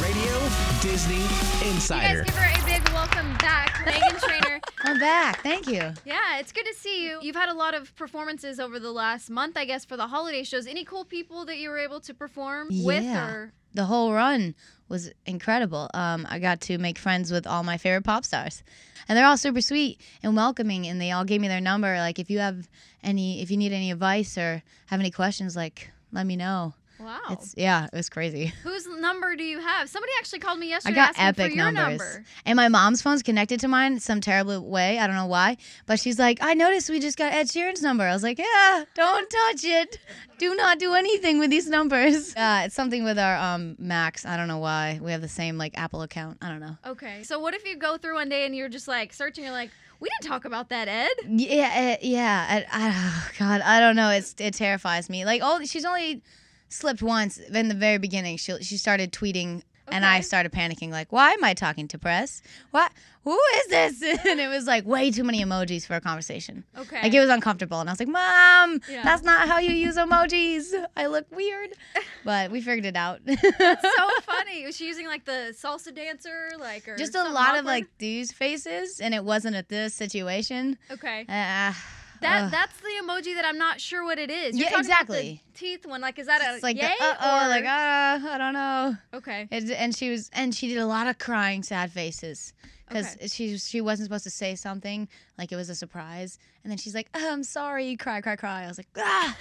Radio Disney You Insider. guys give her a big welcome back, Meghan Trainor. I'm back. Thank you. Yeah, it's good to see you. You've had a lot of performances over the last month, I guess, for the holiday shows. Any cool people that you were able to perform with? Yeah. Or The whole run was incredible. Um, I got to make friends with all my favorite pop stars, and they're all super sweet and welcoming. And they all gave me their number. Like, if you have any, if you need any advice or have any questions, like, let me know. Wow, It's yeah, it was crazy. whose number do you have? Somebody actually called me yesterday. I got epic numbers. number. And my mom's phone's connected to mine some terrible way. I don't know why. But she's like, I noticed we just got Ed Sheeran's number. I was like, yeah, don't touch it. Do not do anything with these numbers. Uh, it's something with our um, Macs. I don't know why. We have the same like Apple account. I don't know. Okay, so what if you go through one day and you're just like searching? You're like, we didn't talk about that, Ed. Yeah, uh, yeah. I, I, oh God, I don't know. It's it terrifies me. Like, oh, she's only slipped once in the very beginning. She she started tweeting, and I started panicking. Like, why am I talking to press? What? Who is this? And it was like way too many emojis for a conversation. Okay. Like it was uncomfortable, and I was like, "Mom, Yeah. that's not how you use emojis. I look weird." But we figured it out. so funny. Was she using like the salsa dancer, like or Just a lot of like these faces, and it wasn't at this situation. Okay. Uh, That ugh. that's the emoji that I'm not sure what it is. You're Yeah, talking about the exactly. teeth one, like is that a it's like yay the, uh oh, or like uh, I don't know. okay? It, and she was, and she did a lot of crying, sad faces because Okay. she she wasn't supposed to say something like it was a surprise, and then she's like, oh, "I'm sorry," cry, cry, cry. I was like, "Ah,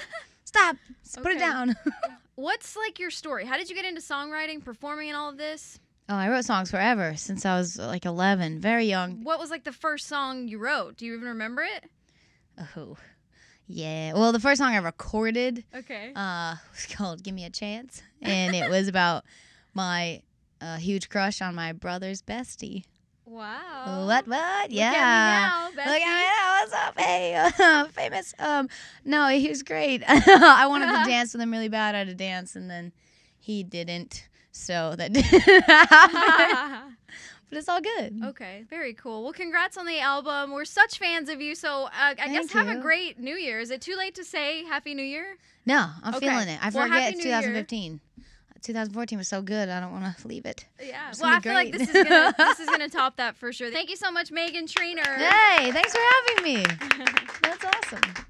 stop, S- put it down." What's like your story? How did you get into songwriting, performing, and all of this? oh, I wrote songs forever since I was like 11, very young. What was like the first song you wrote? Do you even remember it? Oh, yeah. Well, the first song I recorded Okay. uh, was called "Give Me a Chance," and it was about my uh, huge crush on my brother's bestie. wow. What? What? Yeah. Look at me now, Look at me now. What's up? Hey, famous. Um, no, he was great. I wanted to dance with him really bad. I had to dance, and then he didn't. So that didn't happen. But it's all good. okay, very cool. Well, congrats on the album. We're such fans of you. So uh, I guess Thank have a great New Year. Is it too late to say Happy New Year? No, I'm Okay. feeling it. I Well, forget it's New Year. 2015. 2014 was so good. I don't want to leave it. Yeah. Well, I feel like this is gonna this is gonna top that for sure. Thank you so much, Meghan Trainor. Hey, thanks for having me. That's awesome.